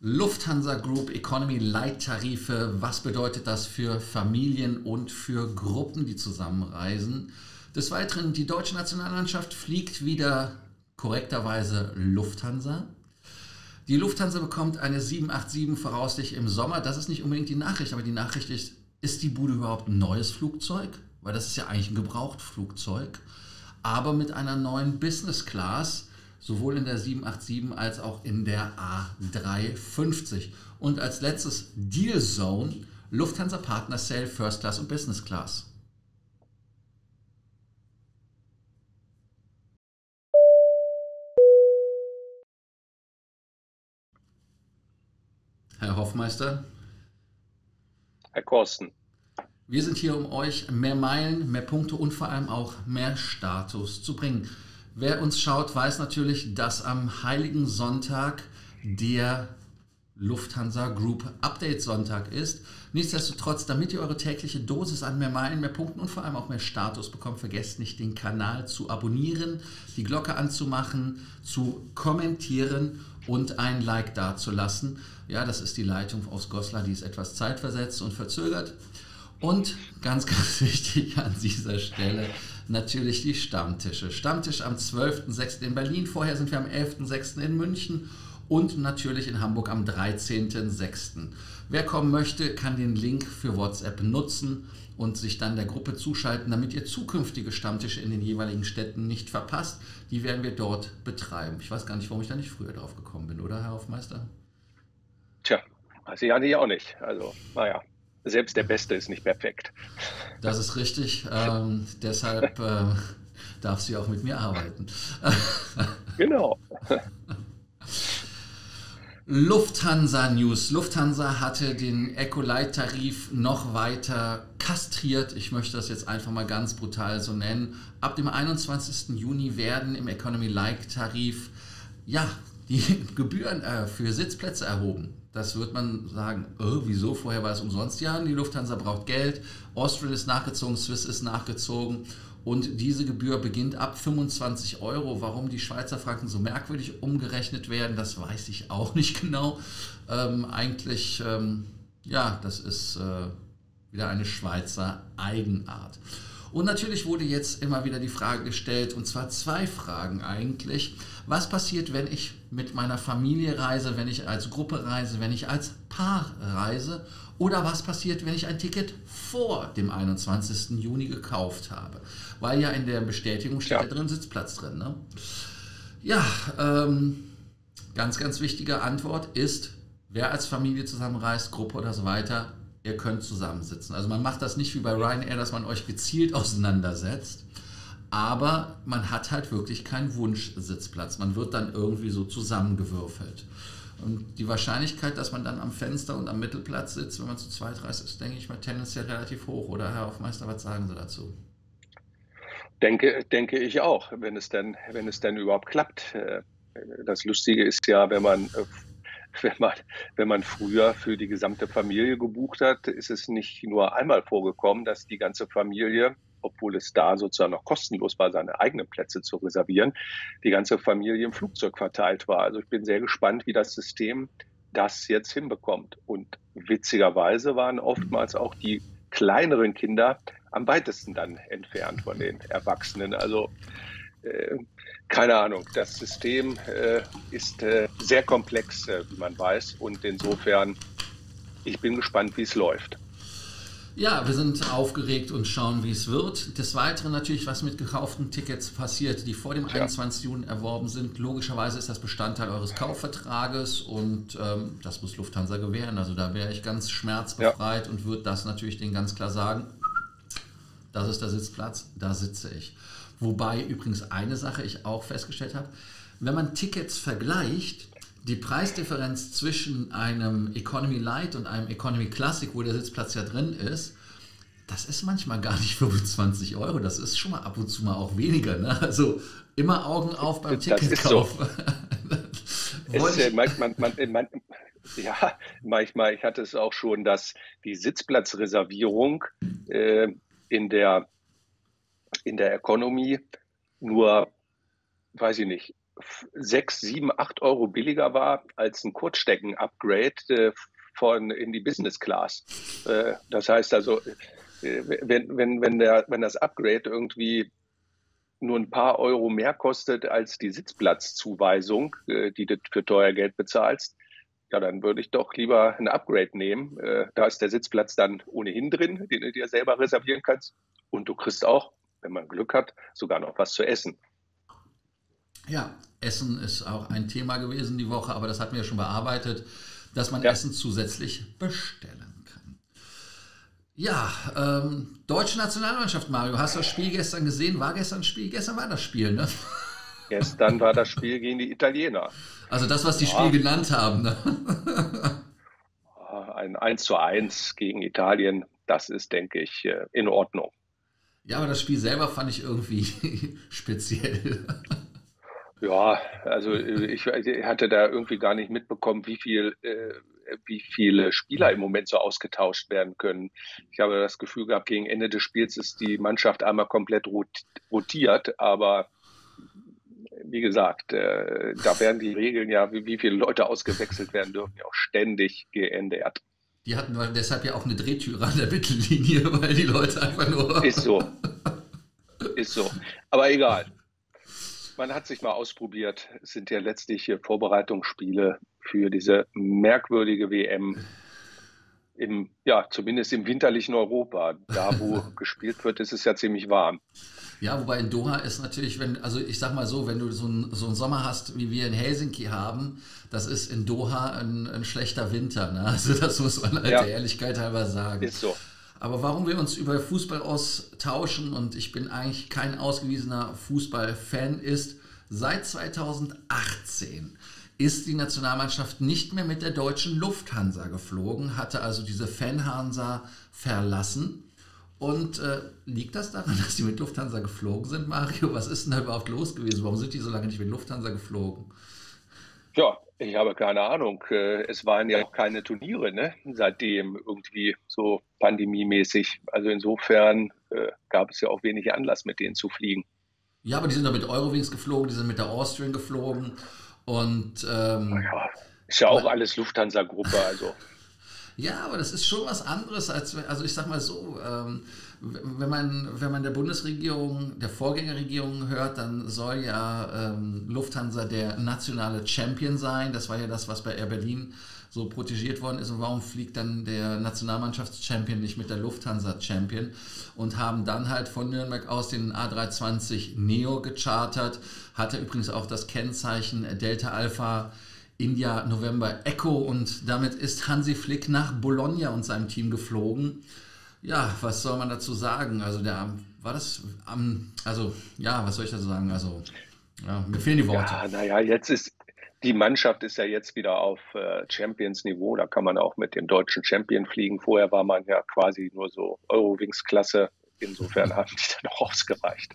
Lufthansa Group Economy Light Tarife, was bedeutet das für Familien und für Gruppen, die zusammenreisen? Des Weiteren, die deutsche Nationalmannschaft fliegt wieder korrekterweise Lufthansa. Die Lufthansa bekommt eine 787 voraussichtlich im Sommer. Das ist nicht unbedingt die Nachricht, aber die Nachricht ist, ist die Bude überhaupt ein neues Flugzeug? Weil das ist ja eigentlich ein Gebrauchtflugzeug. Aber mit einer neuen Business Class sowohl in der 787 als auch in der A350. Und als letztes Deal Zone, Lufthansa Partner Sale First Class und Business Class. Herr Hoffmeister. Herr Korsten. Wir sind hier, um euch mehr Meilen, mehr Punkte und vor allem auch mehr Status zu bringen. Wer uns schaut, weiß natürlich, dass am Heiligen Sonntag der Lufthansa Group Update Sonntag ist. Nichtsdestotrotz, damit ihr eure tägliche Dosis an mehr Meilen, mehr Punkten und vor allem auch mehr Status bekommt, vergesst nicht, den Kanal zu abonnieren, die Glocke anzumachen, zu kommentieren und ein Like dazulassen. Ja, das ist die Leitung aus Goslar, die ist etwas zeitversetzt und verzögert. Und ganz, ganz wichtig an dieser Stelle, natürlich die Stammtische. Stammtisch am 12.06. in Berlin, vorher sind wir am 11.06. in München und natürlich in Hamburg am 13.06. Wer kommen möchte, kann den Link für WhatsApp nutzen und sich dann der Gruppe zuschalten, damit ihr zukünftige Stammtische in den jeweiligen Städten nicht verpasst. Die werden wir dort betreiben. Ich weiß gar nicht, warum ich da nicht früher drauf gekommen bin, oder Herr Hofmeister? Tja, weiß ich eigentlich auch nicht. Also, naja selbst der Beste ist nicht perfekt. Das ist richtig. Ähm, deshalb äh, darf sie auch mit mir arbeiten. genau. Lufthansa News. Lufthansa hatte den Ecolite-Tarif noch weiter kastriert. Ich möchte das jetzt einfach mal ganz brutal so nennen. Ab dem 21. Juni werden im Economy Like-Tarif ja, die Gebühren äh, für Sitzplätze erhoben. Das wird man sagen, oh, wieso? Vorher war es umsonst. Ja, die Lufthansa braucht Geld. Austrian ist nachgezogen, Swiss ist nachgezogen. Und diese Gebühr beginnt ab 25 Euro. Warum die Schweizer Franken so merkwürdig umgerechnet werden, das weiß ich auch nicht genau. Ähm, eigentlich, ähm, ja, das ist äh, wieder eine Schweizer Eigenart. Und natürlich wurde jetzt immer wieder die Frage gestellt, und zwar zwei Fragen eigentlich. Was passiert, wenn ich mit meiner Familie reise, wenn ich als Gruppe reise, wenn ich als Paar reise? Oder was passiert, wenn ich ein Ticket vor dem 21. Juni gekauft habe? Weil ja in der Bestätigung steht ja, drin Sitzplatz drin. Ne? Ja, ähm, ganz, ganz wichtige Antwort ist, wer als Familie zusammenreist, Gruppe oder so weiter, ihr könnt zusammensitzen. Also man macht das nicht wie bei Ryanair, dass man euch gezielt auseinandersetzt, aber man hat halt wirklich keinen Wunschsitzplatz. Man wird dann irgendwie so zusammengewürfelt. Und die Wahrscheinlichkeit, dass man dann am Fenster und am Mittelplatz sitzt, wenn man zu zweit reist, ist, denke ich mal, tendenziell relativ hoch. Oder Herr Hofmeister, was sagen Sie dazu? Denke, denke ich auch, wenn es denn, wenn es denn überhaupt klappt. Äh, das Lustige ist ja, wenn man äh, wenn man, wenn man früher für die gesamte Familie gebucht hat, ist es nicht nur einmal vorgekommen, dass die ganze Familie, obwohl es da sozusagen noch kostenlos war, seine eigenen Plätze zu reservieren, die ganze Familie im Flugzeug verteilt war. Also ich bin sehr gespannt, wie das System das jetzt hinbekommt. Und witzigerweise waren oftmals auch die kleineren Kinder am weitesten dann entfernt von den Erwachsenen. Also äh, keine Ahnung, das System äh, ist äh, sehr komplex, äh, wie man weiß. Und insofern, ich bin gespannt, wie es läuft. Ja, wir sind aufgeregt und schauen, wie es wird. Des Weiteren natürlich, was mit gekauften Tickets passiert, die vor dem ja. 21. Juni erworben sind. Logischerweise ist das Bestandteil eures Kaufvertrages und ähm, das muss Lufthansa gewähren. Also da wäre ich ganz schmerzbefreit ja. und würde das natürlich denen ganz klar sagen. Das ist der Sitzplatz, da sitze ich. Wobei übrigens eine Sache ich auch festgestellt habe, wenn man Tickets vergleicht, die Preisdifferenz zwischen einem Economy Light und einem Economy Classic, wo der Sitzplatz ja drin ist, das ist manchmal gar nicht 25 Euro, das ist schon mal ab und zu mal auch weniger. Ne? Also immer Augen auf beim Ticketkauf. So. äh, manchmal, man, man, ja, manchmal, ich hatte es auch schon, dass die Sitzplatzreservierung äh, in der in der Economy nur, weiß ich nicht, 6, 7, 8 Euro billiger war als ein Kurzstecken-Upgrade äh, von in die Business Class. Äh, das heißt also, äh, wenn, wenn, wenn, der, wenn das Upgrade irgendwie nur ein paar Euro mehr kostet als die Sitzplatzzuweisung, die du für teuer Geld bezahlst, ja, dann würde ich doch lieber ein Upgrade nehmen. Da ist der Sitzplatz dann ohnehin drin, den du dir selber reservieren kannst. Und du kriegst auch, wenn man Glück hat, sogar noch was zu essen. Ja, Essen ist auch ein Thema gewesen die Woche, aber das hatten wir ja schon bearbeitet, dass man ja. Essen zusätzlich bestellen kann. Ja, ähm, deutsche Nationalmannschaft, Mario, hast du das Spiel gestern gesehen? War gestern ein Spiel? Gestern war das Spiel, ne? Gestern war das Spiel gegen die Italiener. Also das, was die ja. Spiel genannt haben. Ne? Ein 1 zu 1 gegen Italien, das ist, denke ich, äh, in Ordnung. Ja, aber das Spiel selber fand ich irgendwie speziell. Ja, also äh, ich hatte da irgendwie gar nicht mitbekommen, wie viel, äh, wie viele Spieler im Moment so ausgetauscht werden können. Ich habe das Gefühl gehabt, gegen Ende des Spiels ist die Mannschaft einmal komplett rotiert, aber wie gesagt, äh, da werden die Regeln ja, wie, wie viele Leute ausgewechselt werden dürfen, ja auch ständig geändert. Die hatten deshalb ja auch eine Drehtüre an der Mittellinie, weil die Leute einfach nur. Ist so. Ist so. Aber egal. Man hat sich mal ausprobiert. Es sind ja letztlich Vorbereitungsspiele für diese merkwürdige WM im, ja, zumindest im winterlichen Europa. Da, wo gespielt wird, ist es ja ziemlich warm. Ja, wobei in Doha ist natürlich, wenn, also ich sag mal so, wenn du so, ein, so einen Sommer hast, wie wir in Helsinki haben, das ist in Doha ein, ein schlechter Winter. Ne? Also das muss man halt ja. der Ehrlichkeit halber sagen. Ist so. Aber warum wir uns über Fußball austauschen und ich bin eigentlich kein ausgewiesener Fußballfan ist, seit 2018 ist die Nationalmannschaft nicht mehr mit der deutschen Lufthansa geflogen, hatte also diese Fanhansa verlassen. Und äh, liegt das daran, dass die mit Lufthansa geflogen sind, Mario? Was ist denn da überhaupt los gewesen? Warum sind die so lange nicht mit Lufthansa geflogen? Ja, ich habe keine Ahnung. Äh, es waren ja auch keine Turniere, ne? Seitdem irgendwie so pandemiemäßig. Also insofern äh, gab es ja auch wenig Anlass, mit denen zu fliegen. Ja, aber die sind doch mit Eurowings geflogen, die sind mit der Austrian geflogen. Und ähm, ja, ist ja auch aber, alles Lufthansa-Gruppe, also. Ja, aber das ist schon was anderes als, also ich sag mal so, ähm, wenn man, wenn man der Bundesregierung, der Vorgängerregierung hört, dann soll ja ähm, Lufthansa der nationale Champion sein. Das war ja das, was bei Air Berlin so protegiert worden ist. Und warum fliegt dann der Nationalmannschaftschampion nicht mit der Lufthansa-Champion? Und haben dann halt von Nürnberg aus den A320 Neo gechartert. Hatte übrigens auch das Kennzeichen Delta Alpha India November Echo. Und damit ist Hansi Flick nach Bologna und seinem Team geflogen. Ja, was soll man dazu sagen? Also der war das am, also ja, was soll ich dazu sagen? Also ja, mir fehlen die Worte. Ja, naja, jetzt ist die Mannschaft ist ja jetzt wieder auf äh, Champions-Niveau. Da kann man auch mit dem deutschen Champion fliegen. Vorher war man ja quasi nur so Eurowings-Klasse. Insofern haben die dann auch ausgereicht.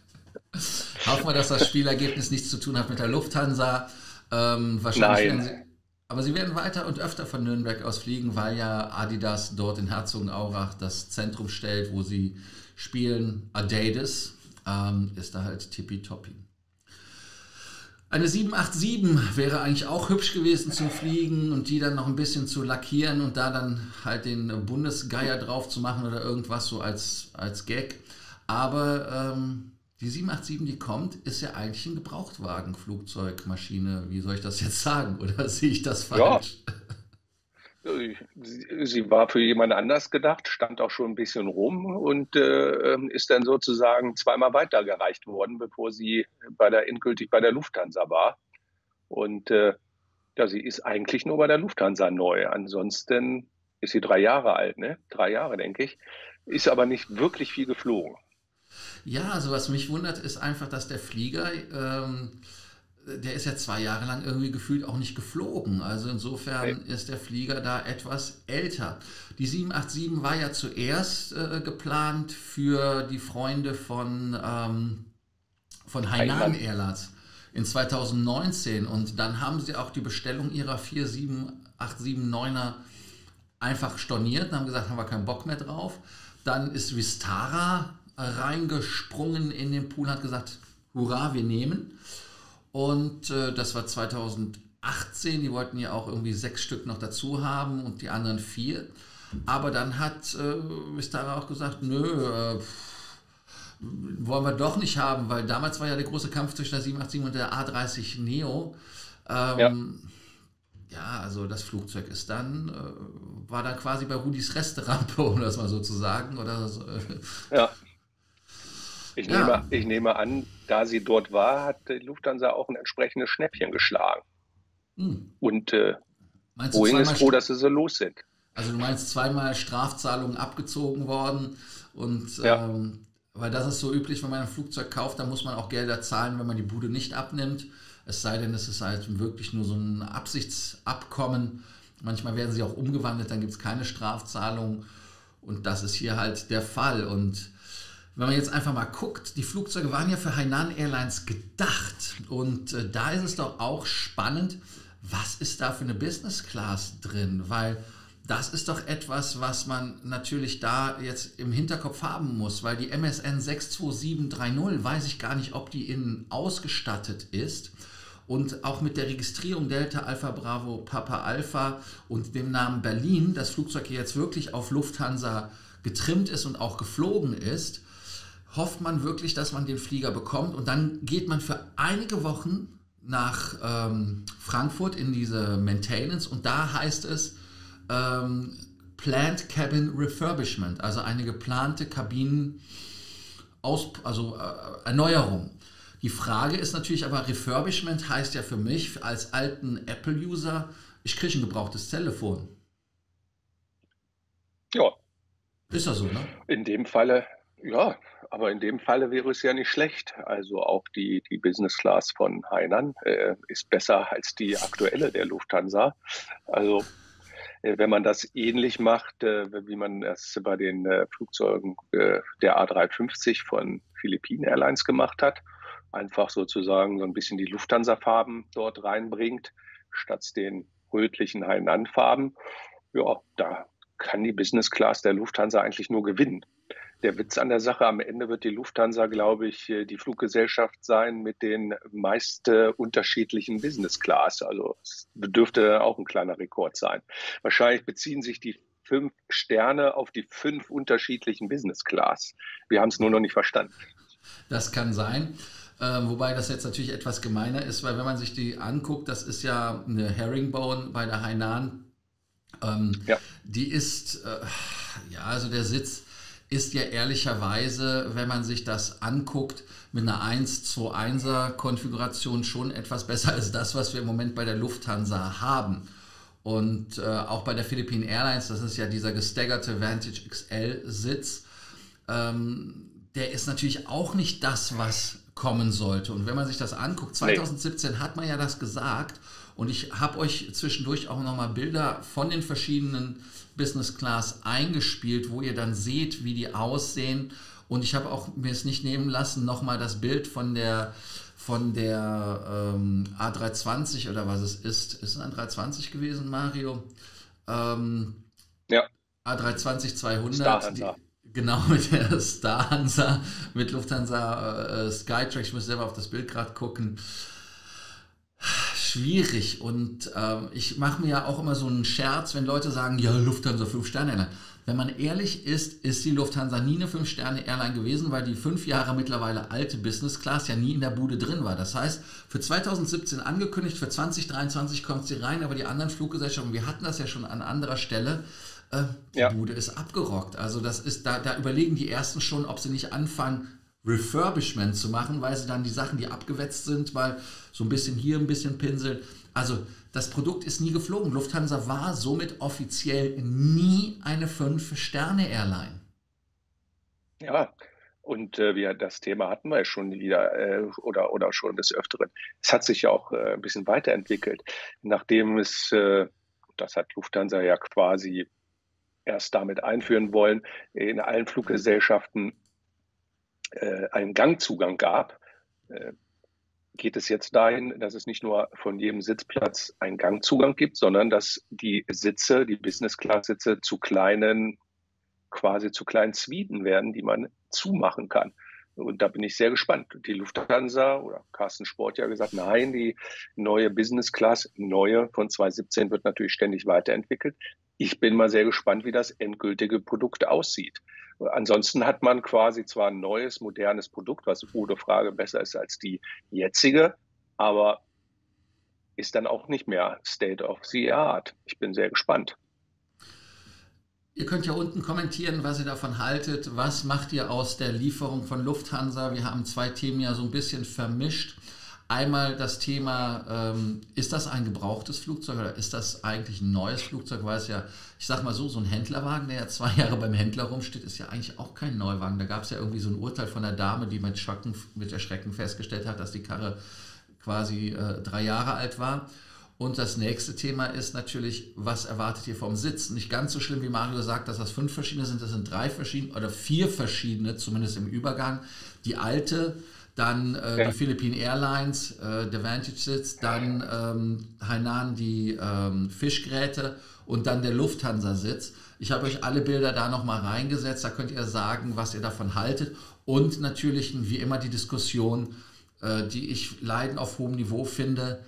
Hoffen wir, dass das Spielergebnis nichts zu tun hat mit der Lufthansa. Ähm, wahrscheinlich Nein. Aber sie werden weiter und öfter von Nürnberg aus fliegen, weil ja Adidas dort in Herzogenaurach das Zentrum stellt, wo sie spielen. Adidas ähm, ist da halt tippitoppi. Eine 787 wäre eigentlich auch hübsch gewesen zum Fliegen und die dann noch ein bisschen zu lackieren und da dann halt den Bundesgeier drauf zu machen oder irgendwas so als, als Gag. Aber ähm, die 787, die kommt, ist ja eigentlich ein Gebrauchtwagen, Flugzeugmaschine. Wie soll ich das jetzt sagen? Oder sehe ich das falsch? Ja. Sie war für jemand anders gedacht, stand auch schon ein bisschen rum und äh, ist dann sozusagen zweimal weitergereicht worden, bevor sie bei der endgültig bei der Lufthansa war. Und äh, ja, sie ist eigentlich nur bei der Lufthansa neu. Ansonsten ist sie drei Jahre alt, ne? Drei Jahre, denke ich. Ist aber nicht wirklich viel geflogen. Ja, also was mich wundert, ist einfach, dass der Flieger ähm, der ist ja zwei Jahre lang irgendwie gefühlt auch nicht geflogen. Also insofern ist der Flieger da etwas älter. Die 787 war ja zuerst äh, geplant für die Freunde von, ähm, von Hainan Airlines in 2019 und dann haben sie auch die Bestellung ihrer 47879er einfach storniert und haben gesagt, haben wir keinen Bock mehr drauf. Dann ist Vistara reingesprungen in den Pool, hat gesagt, hurra, wir nehmen. Und äh, das war 2018. Die wollten ja auch irgendwie sechs Stück noch dazu haben und die anderen vier. Aber dann hat äh, Vistara auch gesagt, nö, äh, wollen wir doch nicht haben, weil damals war ja der große Kampf zwischen der 787 und der A30 Neo. Ähm, ja. ja. also das Flugzeug ist dann, äh, war dann quasi bei Rudis Resterampe, um das mal so zu sagen. Oder so. Ja. Ich, ja. Nehme, ich nehme an, da sie dort war, hat die Lufthansa auch ein entsprechendes Schnäppchen geschlagen. Hm. Und äh, Boeing ist froh, dass sie so los sind. Also du meinst zweimal Strafzahlungen abgezogen worden und ja. ähm, weil das ist so üblich, wenn man ein Flugzeug kauft, dann muss man auch Gelder zahlen, wenn man die Bude nicht abnimmt. Es sei denn, es ist halt wirklich nur so ein Absichtsabkommen. Manchmal werden sie auch umgewandelt, dann gibt es keine Strafzahlung. Und das ist hier halt der Fall. Und wenn man jetzt einfach mal guckt, die Flugzeuge waren ja für Hainan Airlines gedacht. Und äh, da ist es doch auch spannend, was ist da für eine Business Class drin? Weil das ist doch etwas, was man natürlich da jetzt im Hinterkopf haben muss, weil die MSN 62730, weiß ich gar nicht, ob die innen ausgestattet ist. Und auch mit der Registrierung Delta Alpha Bravo Papa Alpha und dem Namen Berlin, das Flugzeug jetzt wirklich auf Lufthansa getrimmt ist und auch geflogen ist, hofft man wirklich, dass man den Flieger bekommt. Und dann geht man für einige Wochen nach ähm, Frankfurt in diese Maintenance und da heißt es, ähm, Planned Cabin Refurbishment, also eine geplante Kabinen aus, also äh, Erneuerung. Die Frage ist natürlich aber, Refurbishment heißt ja für mich als alten Apple-User, ich kriege ein gebrauchtes Telefon. Ja. Ist das so, ne? In dem Falle, ja, aber in dem Falle wäre es ja nicht schlecht. Also auch die, die Business Class von Hainan äh, ist besser als die aktuelle der Lufthansa. Also äh, wenn man das ähnlich macht, äh, wie man das bei den äh, Flugzeugen der A350 von Philippinen Airlines gemacht hat, einfach sozusagen so ein bisschen die Lufthansa-Farben dort reinbringt, statt den rötlichen Hainan-Farben, ja, da kann die Business Class der Lufthansa eigentlich nur gewinnen der Witz an der Sache, am Ende wird die Lufthansa, glaube ich, äh, die Fluggesellschaft sein mit den meist äh, unterschiedlichen Business Class. Also es dürfte auch ein kleiner Rekord sein. Wahrscheinlich beziehen sich die fünf Sterne auf die fünf unterschiedlichen Business Class. Wir haben es nur noch nicht verstanden. Das kann sein. Ähm, wobei das jetzt natürlich etwas gemeiner ist, weil wenn man sich die anguckt, das ist ja eine Herringbone bei der Hainan. Ähm, ja. Die ist, äh, ja, also der Sitz ist ja ehrlicherweise, wenn man sich das anguckt, mit einer 1 zu 1er Konfiguration schon etwas besser als das, was wir im Moment bei der Lufthansa haben. Und äh, auch bei der Philippine Airlines, das ist ja dieser gestaggerte Vantage XL Sitz, ähm, der ist natürlich auch nicht das, was kommen sollte. Und wenn man sich das anguckt, 2017 nee. hat man ja das gesagt und ich habe euch zwischendurch auch nochmal Bilder von den verschiedenen Business Class eingespielt, wo ihr dann seht, wie die aussehen. Und ich habe auch mir es nicht nehmen lassen, nochmal das Bild von der von der ähm, A320 oder was es ist. Ist es ein 320 gewesen, Mario? Ähm, ja. A320 200. Die, genau, mit der Star Hansa, mit Lufthansa äh, Skytrack. Ich muss selber auf das Bild gerade gucken schwierig und äh, ich mache mir ja auch immer so einen Scherz, wenn Leute sagen, ja, Lufthansa 5-Sterne-Airline. Wenn man ehrlich ist, ist die Lufthansa nie eine 5-Sterne-Airline gewesen, weil die fünf Jahre mittlerweile alte Business Class ja nie in der Bude drin war. Das heißt, für 2017 angekündigt, für 2023 kommt sie rein, aber die anderen Fluggesellschaften, wir hatten das ja schon an anderer Stelle, äh, die ja. Bude ist abgerockt. Also das ist, da, da überlegen die ersten schon, ob sie nicht anfangen, Refurbishment zu machen, weil sie dann die Sachen, die abgewetzt sind, weil so ein bisschen hier, ein bisschen pinseln. Also das Produkt ist nie geflogen. Lufthansa war somit offiziell nie eine Fünf-Sterne-Airline. Ja, und äh, wir das Thema hatten wir ja schon wieder äh, oder, oder schon des Öfteren. Es hat sich ja auch äh, ein bisschen weiterentwickelt. Nachdem es, äh, das hat Lufthansa ja quasi erst damit einführen wollen, in allen Fluggesellschaften äh, einen Gangzugang gab, äh, geht es jetzt dahin, dass es nicht nur von jedem Sitzplatz einen Gangzugang gibt, sondern dass die Sitze, die Business-Class-Sitze zu kleinen, quasi zu kleinen Suiten werden, die man zumachen kann. Und da bin ich sehr gespannt. Die Lufthansa oder Carsten Sport ja gesagt, nein, die neue Business Class, neue von 2017 wird natürlich ständig weiterentwickelt. Ich bin mal sehr gespannt, wie das endgültige Produkt aussieht. Ansonsten hat man quasi zwar ein neues, modernes Produkt, was ohne Frage besser ist als die jetzige, aber ist dann auch nicht mehr State of the Art. Ich bin sehr gespannt. Ihr könnt ja unten kommentieren, was ihr davon haltet. Was macht ihr aus der Lieferung von Lufthansa? Wir haben zwei Themen ja so ein bisschen vermischt. Einmal das Thema, ähm, ist das ein gebrauchtes Flugzeug oder ist das eigentlich ein neues Flugzeug? Weil es ja, ich sag mal so, so ein Händlerwagen, der ja zwei Jahre beim Händler rumsteht, ist ja eigentlich auch kein Neuwagen. Da gab es ja irgendwie so ein Urteil von der Dame, die mit, Schocken, mit Erschrecken festgestellt hat, dass die Karre quasi äh, drei Jahre alt war. Und das nächste Thema ist natürlich, was erwartet ihr vom Sitz? Nicht ganz so schlimm, wie Mario sagt, dass das fünf verschiedene sind. Das sind drei verschiedene oder vier verschiedene, zumindest im Übergang. Die alte, dann äh, ja. die Philippine Airlines, äh, der Vantage-Sitz, dann ähm, Hainan die ähm, Fischgräte und dann der Lufthansa-Sitz. Ich habe euch alle Bilder da nochmal reingesetzt. Da könnt ihr sagen, was ihr davon haltet. Und natürlich, wie immer, die Diskussion, äh, die ich leiden auf hohem Niveau finde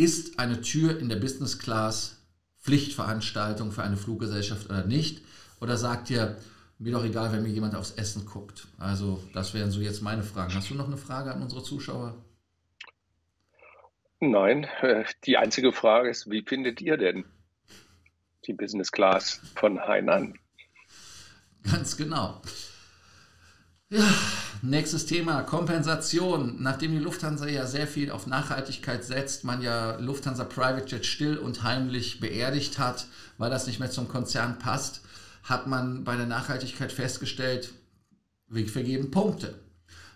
ist eine Tür in der Business Class Pflichtveranstaltung für eine Fluggesellschaft oder nicht? Oder sagt ihr, mir doch egal, wenn mir jemand aufs Essen guckt? Also, das wären so jetzt meine Fragen. Hast du noch eine Frage an unsere Zuschauer? Nein, äh, die einzige Frage ist, wie findet ihr denn die Business Class von Hainan? Ganz genau. Ja, nächstes Thema, Kompensation. Nachdem die Lufthansa ja sehr viel auf Nachhaltigkeit setzt, man ja Lufthansa Private Jet still und heimlich beerdigt hat, weil das nicht mehr zum Konzern passt, hat man bei der Nachhaltigkeit festgestellt, wir vergeben Punkte.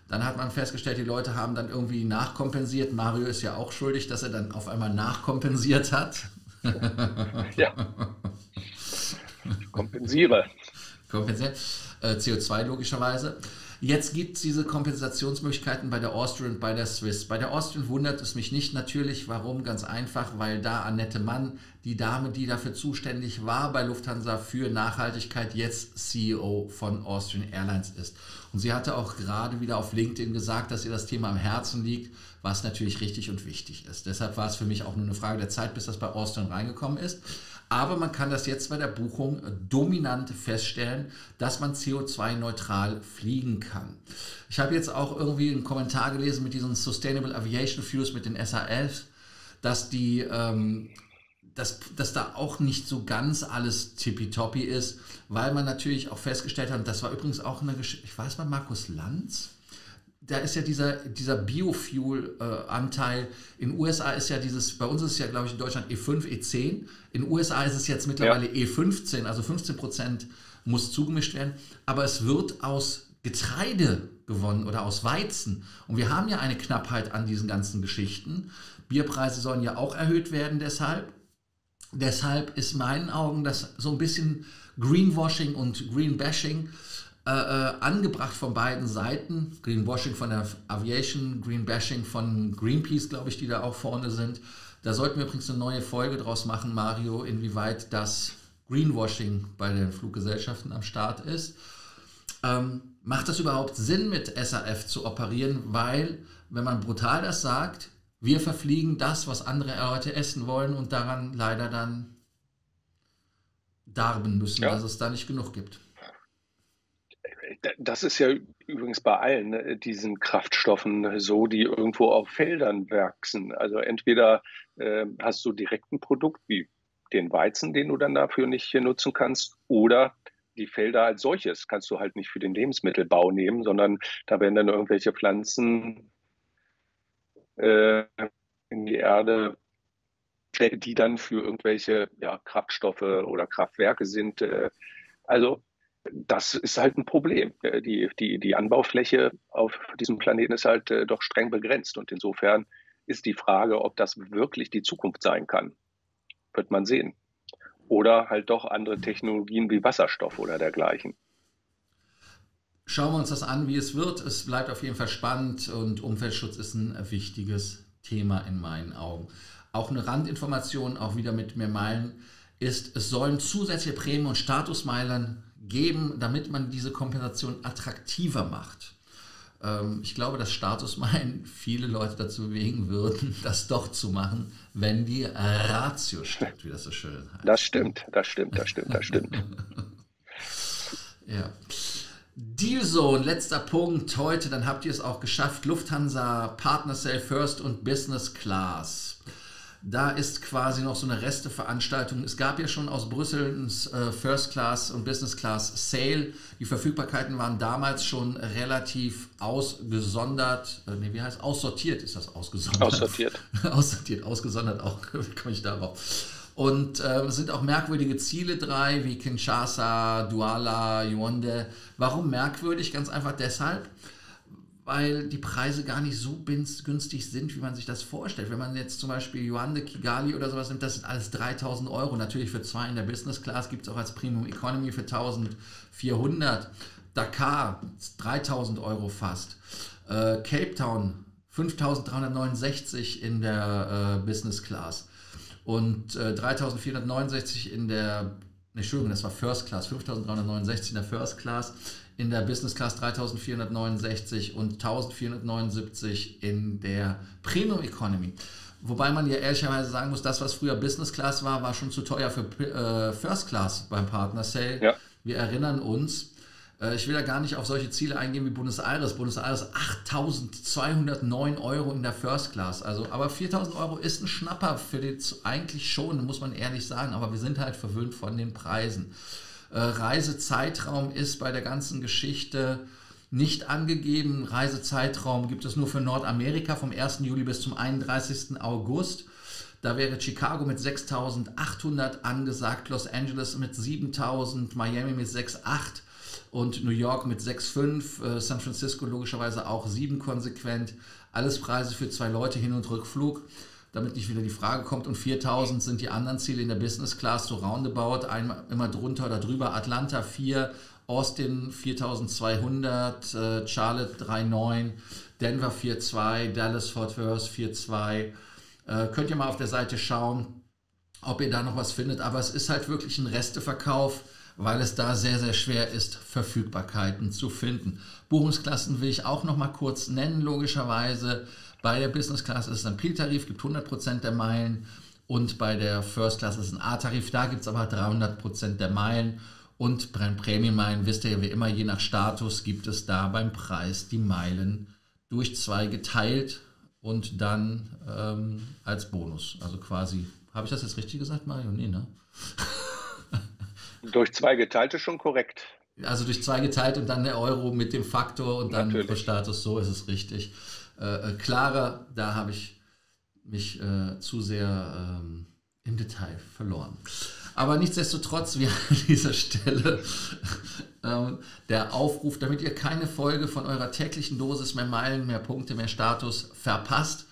Dann hat man festgestellt, die Leute haben dann irgendwie nachkompensiert. Mario ist ja auch schuldig, dass er dann auf einmal nachkompensiert hat. ja. Kompensiere. Kompensiert. Äh, CO2 logischerweise. Jetzt gibt es diese Kompensationsmöglichkeiten bei der Austrian und bei der Swiss. Bei der Austrian wundert es mich nicht natürlich. Warum? Ganz einfach, weil da Annette Mann, die Dame, die dafür zuständig war bei Lufthansa für Nachhaltigkeit, jetzt CEO von Austrian Airlines ist. Und sie hatte auch gerade wieder auf LinkedIn gesagt, dass ihr das Thema am Herzen liegt, was natürlich richtig und wichtig ist. Deshalb war es für mich auch nur eine Frage der Zeit, bis das bei Austrian reingekommen ist. Aber man kann das jetzt bei der Buchung dominant feststellen, dass man CO2-neutral fliegen kann. Ich habe jetzt auch irgendwie einen Kommentar gelesen mit diesen Sustainable Aviation Fuels, mit den SAFs, dass die ähm, dass, dass da auch nicht so ganz alles tippitoppi ist, weil man natürlich auch festgestellt hat, das war übrigens auch eine Geschichte, ich weiß mal, Markus Lanz, da ist ja dieser, dieser Biofuel-Anteil. Äh, in USA ist ja dieses, bei uns ist es ja, glaube ich, in Deutschland E5, E10. In USA ist es jetzt mittlerweile ja. E15, also 15 Prozent muss zugemischt werden. Aber es wird aus Getreide gewonnen oder aus Weizen. Und wir haben ja eine Knappheit an diesen ganzen Geschichten. Bierpreise sollen ja auch erhöht werden deshalb. Deshalb ist meinen Augen das so ein bisschen Greenwashing und Greenbashing äh, äh, angebracht von beiden Seiten. Greenwashing von der Aviation, Greenbashing von Greenpeace, glaube ich, die da auch vorne sind. Da sollten wir übrigens eine neue Folge draus machen, Mario, inwieweit das Greenwashing bei den Fluggesellschaften am Start ist. Ähm, macht das überhaupt Sinn, mit SAF zu operieren? Weil, wenn man brutal das sagt, wir verfliegen das, was andere Leute essen wollen und daran leider dann darben müssen, ja. dass es da nicht genug gibt. Das ist ja übrigens bei allen ne, diesen Kraftstoffen so, die irgendwo auf Feldern wachsen. Also entweder äh, hast du direkt ein Produkt wie den Weizen, den du dann dafür nicht nutzen kannst, oder die Felder als solches kannst du halt nicht für den Lebensmittelbau nehmen, sondern da werden dann irgendwelche Pflanzen äh, in die Erde die dann für irgendwelche ja, Kraftstoffe oder Kraftwerke sind. Äh, also das ist halt ein Problem. Äh, die, die, die Anbaufläche auf diesem Planeten ist halt äh, doch streng begrenzt. Und insofern ist die Frage, ob das wirklich die Zukunft sein kann, wird man sehen. Oder halt doch andere Technologien wie Wasserstoff oder dergleichen. Schauen wir uns das an, wie es wird. Es bleibt auf jeden Fall spannend und Umweltschutz ist ein wichtiges Thema in meinen Augen. Auch eine Randinformation, auch wieder mit mehr Meilen, ist, es sollen zusätzliche Prämien und Statusmeilen geben, damit man diese Kompensation attraktiver macht. ähm, ich glaube, dass Statusmein viele Leute dazu bewegen würden, das doch zu machen, wenn die Ratio stimmt, wie das so schön heißt. Das stimmt, das stimmt, das stimmt, das stimmt. ja. Dealzone, letzter Punkt heute, dann habt ihr es auch geschafft. Lufthansa, Partner Sale First und Business Class. Da ist quasi noch so eine Resteveranstaltung. Es gab ja schon aus Brüssel ein äh, First Class und Business Class Sale. Die Verfügbarkeiten waren damals schon relativ ausgesondert. Äh, nee, wie heißt Aussortiert ist das ausgesondert. Aussortiert. Aussortiert, ausgesondert auch. Wie komme ich darauf? Und äh, es sind auch merkwürdige Ziele drei, wie Kinshasa, Douala, Yaoundé. Warum merkwürdig? Ganz einfach deshalb, weil die Preise gar nicht so günstig sind, wie man sich das vorstellt. Wenn man jetzt zum Beispiel Yuande, Kigali oder sowas nimmt, das sind alles 3000 Euro. Natürlich für zwei in der Business Class gibt es auch als Premium Economy für 1400. Dakar 3000 Euro fast. Äh, Cape Town 5369 in der äh, Business Class und äh, 3469 in der, ne, Entschuldigung, das war First Class, 5369 in der First Class in der Business Class 3469 und 1479 in der Premium Economy. Wobei man ja ehrlicherweise sagen muss, das, was früher Business Class war, war schon zu teuer für äh, First Class beim Partner Sale. Ja. Wir erinnern uns, äh, ich will ja gar nicht auf solche Ziele eingehen wie Buenos Aires. Buenos Aires 8.209 Euro in der First Class. Also, aber 4.000 Euro ist ein Schnapper für die eigentlich schon, muss man ehrlich sagen. Aber wir sind halt verwöhnt von den Preisen. Äh, Reisezeitraum ist bei der ganzen Geschichte nicht angegeben. Reisezeitraum gibt es nur für Nordamerika vom 1. Juli bis zum 31. August. Da wäre Chicago mit 6.800 angesagt, Los Angeles mit 7.000, Miami mit 6.800 und New York mit 6,5, äh, San Francisco logischerweise auch 7 konsequent. Alles Preise für zwei Leute, Hin- und Rückflug damit nicht wieder die Frage kommt. Und 4000 sind die anderen Ziele in der Business Class, so roundabout, einmal immer drunter oder drüber. Atlanta 4, Austin 4200, äh, Charlotte 3,9, Denver 4,2, Dallas Fort Worth 4,2. Äh, könnt ihr mal auf der Seite schauen, ob ihr da noch was findet. Aber es ist halt wirklich ein Resteverkauf, weil es da sehr, sehr schwer ist, Verfügbarkeiten zu finden. Buchungsklassen will ich auch noch mal kurz nennen, logischerweise. Bei der Business Class ist es ein Peel-Tarif, gibt 100% der Meilen. Und bei der First Class ist es ein A-Tarif, da gibt es aber 300% der Meilen. Und beim Premium-Meilen, wisst ihr ja wie immer, je nach Status gibt es da beim Preis die Meilen durch zwei geteilt und dann ähm, als Bonus. Also quasi, habe ich das jetzt richtig gesagt, Mario? Nee, ne? durch zwei geteilt ist schon korrekt. Also durch zwei geteilt und dann der Euro mit dem Faktor und dann Natürlich. pro Status, so ist es richtig äh, äh, klarer. Da habe ich mich äh, zu sehr ähm, im Detail verloren. Aber nichtsdestotrotz, wie an dieser Stelle ähm, der Aufruf, damit ihr keine Folge von eurer täglichen Dosis mehr Meilen, mehr Punkte, mehr Status verpasst.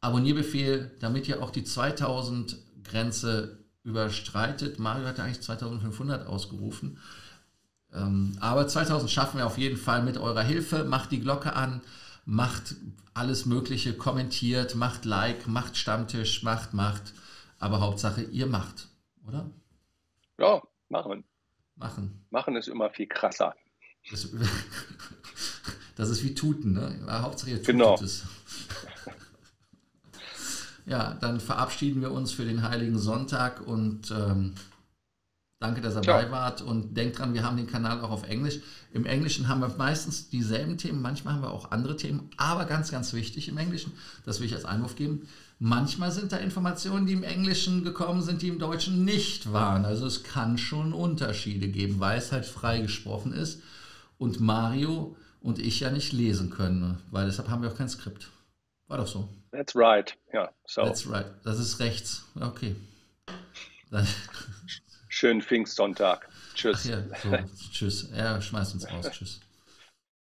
Abonnierbefehl, damit ihr auch die 2000 Grenze überstreitet. Mario hatte eigentlich 2500 ausgerufen. Ähm, aber 2000 schaffen wir auf jeden Fall mit eurer Hilfe. Macht die Glocke an, macht alles Mögliche, kommentiert, macht Like, macht Stammtisch, macht, macht. Aber Hauptsache, ihr macht, oder? Ja, machen. Machen. Machen ist immer viel krasser. Das, das ist wie Tuten, ne? Hauptsache, ihr tutet genau. es. Ja, dann verabschieden wir uns für den Heiligen Sonntag und ähm, Danke, dass ihr dabei wart und denkt dran, wir haben den Kanal auch auf Englisch. Im Englischen haben wir meistens dieselben Themen, manchmal haben wir auch andere Themen, aber ganz, ganz wichtig im Englischen, das will ich als Einwurf geben, manchmal sind da Informationen, die im Englischen gekommen sind, die im Deutschen nicht waren. Also es kann schon Unterschiede geben, weil es halt frei gesprochen ist und Mario und ich ja nicht lesen können, weil deshalb haben wir auch kein Skript. War doch so. That's right, ja. Yeah, so. That's right. Das ist rechts. Okay. Dann Schönen Pfingstsonntag. Tschüss. Ja, so, tschüss. Er schmeißt uns raus. Tschüss.